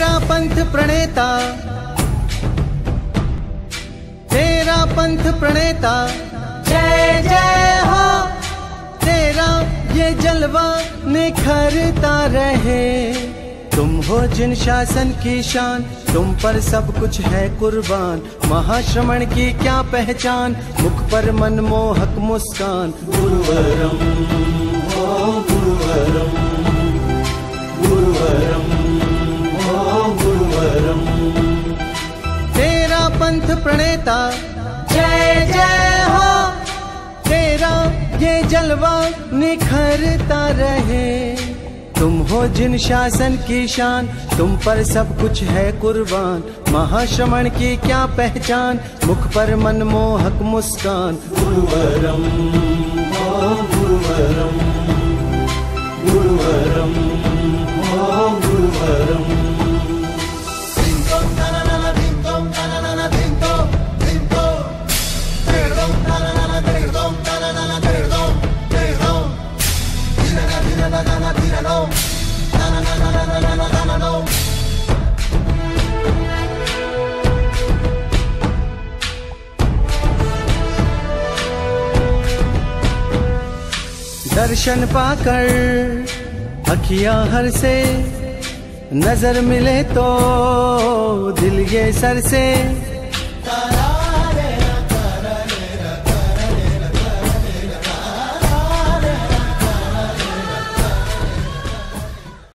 तेरा पंथ प्रणेता। तेरा पंथ प्रणेता। जय जय हो। तेरा ये जलवा निखरता रहे। तुम हो जिन शासन की शान, तुम पर सब कुछ है कुर्बान। महाश्रमण की क्या पहचान, मुख पर मनमोहक मुस्कान। गुरुवरम हो, गुरुवरम पंथ प्रणेता। जय जय हो। तेरा ये जलवा, निखरता रहे। तुम हो जिन शासन की शान, तुम पर सब कुछ है कुर्बान। महाश्रमण की क्या पहचान, मुख पर मनमोहक मुस्कान। गुरुवरम दर्शन पाकर अखिया हर से नज़र मिले तो दिल ये सर से